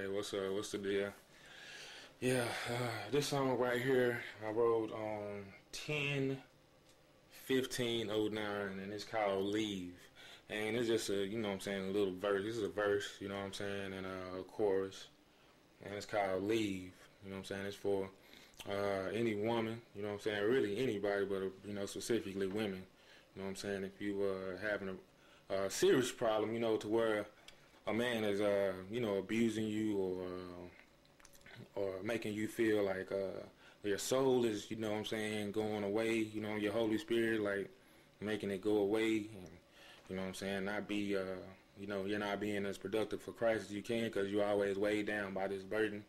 Hey, what's up? What's the deal? Yeah, uh, this song right here I wrote on 10 15 09 and it's called Leave. And it's just a, you know what I'm saying, a little verse. This is a verse, you know what I'm saying, and a chorus. And it's called Leave. You know what I'm saying? It's for uh, any woman, you know what I'm saying, really anybody, but, you know, specifically women. You know what I'm saying? If you uh, having a, a serious problem, you know, to where a man is, uh, you know, abusing you or uh, or making you feel like uh, your soul is, you know what I'm saying, going away, you know, your Holy Spirit, like making it go away, and, you know what I'm saying, not be, uh, you know, you're not being as productive for Christ as you can because you're always weighed down by this burden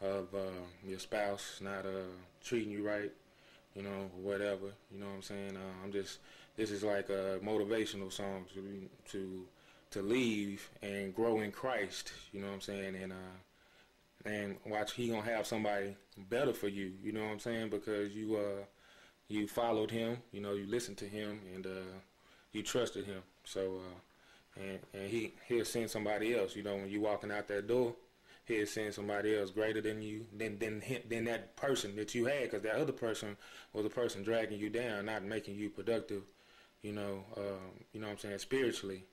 of uh, your spouse not uh, treating you right, you know, whatever, you know what I'm saying. Uh, I'm just, this is like a motivational song to to to leave and grow in Christ, you know what I'm saying, and uh, and watch he gonna have somebody better for you, you know what I'm saying, because you uh you followed him, you know, you listened to him and uh you trusted him. So uh and and he he'll send somebody else, you know, when you walking out that door, he'll send somebody else greater than you than than than that person that you had because that other person was a person dragging you down, not making you productive, you know, um, you know what I'm saying, spiritually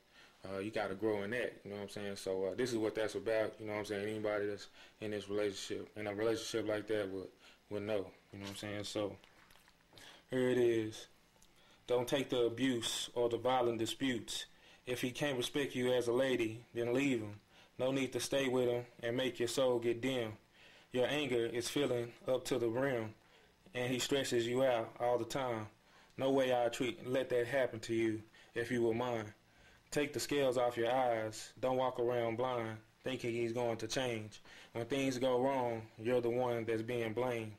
uh, you got to grow in that. You know what I'm saying? So uh, this is what that's about. You know what I'm saying? Anybody that's in this relationship, in a relationship like that, would would know. You know what I'm saying? So here it is. Don't take the abuse or the violent disputes. If he can't respect you as a lady, then leave him. No need to stay with him and make your soul get dim. Your anger is filling up to the rim, and he stresses you out all the time. No way I'd treat let that happen to you if you were mine. Take the scales off your eyes. Don't walk around blind, thinking he's going to change. When things go wrong, you're the one that's being blamed.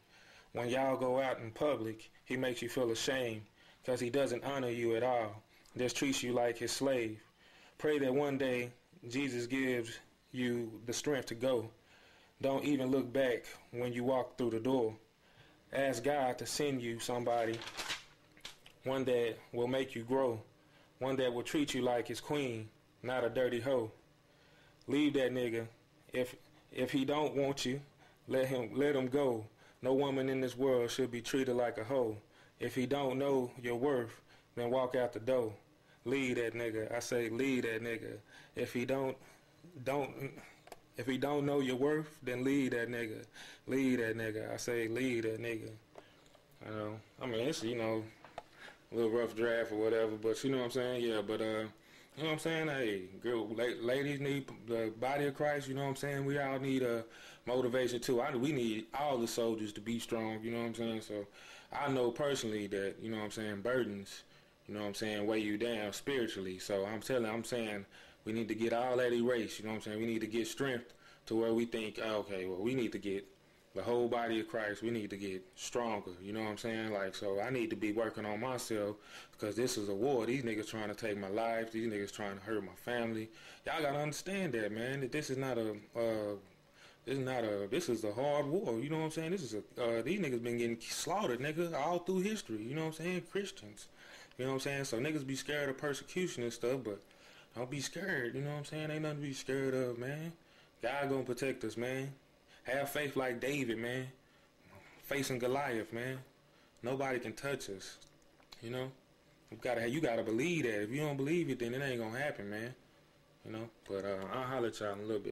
When y'all go out in public, he makes you feel ashamed because he doesn't honor you at all. Just treats you like his slave. Pray that one day Jesus gives you the strength to go. Don't even look back when you walk through the door. Ask God to send you somebody, one that will make you grow one that will treat you like his queen, not a dirty hoe. Leave that nigga. If if he don't want you, let him let him go. No woman in this world should be treated like a hoe. If he don't know your worth, then walk out the door. Leave that nigga. I say leave that nigga. If he don't don't if he don't know your worth, then leave that nigga. Leave that nigga. I say leave that nigga. I know. I mean, it's you know little rough draft or whatever. But you know what I'm saying? Yeah, but uh, you know what I'm saying? Hey, girl, ladies need the body of Christ. You know what I'm saying? We all need a motivation too. I we need all the soldiers to be strong. You know what I'm saying? So I know personally that you know what I'm saying burdens. You know what I'm saying? Weigh you down spiritually. So I'm telling, I'm saying we need to get all that erased. You know what I'm saying? We need to get strength to where we think, oh, okay, well, we need to get the whole body of Christ, we need to get stronger. You know what I'm saying? Like, so I need to be working on myself because this is a war. These niggas trying to take my life. These niggas trying to hurt my family. Y'all gotta understand that, man. That this is not a. Uh, this is not a. This is a hard war. You know what I'm saying? This is a. Uh, these niggas been getting slaughtered, nigga, all through history. You know what I'm saying? Christians. You know what I'm saying? So niggas be scared of persecution and stuff, but don't be scared. You know what I'm saying? Ain't nothing to be scared of, man. God gonna protect us, man. Have faith like David, man. Facing Goliath, man. Nobody can touch us. You know? You gotta you gotta believe that. If you don't believe it, then it ain't gonna happen, man. You know? But uh, I'll holler at y'all in a little bit.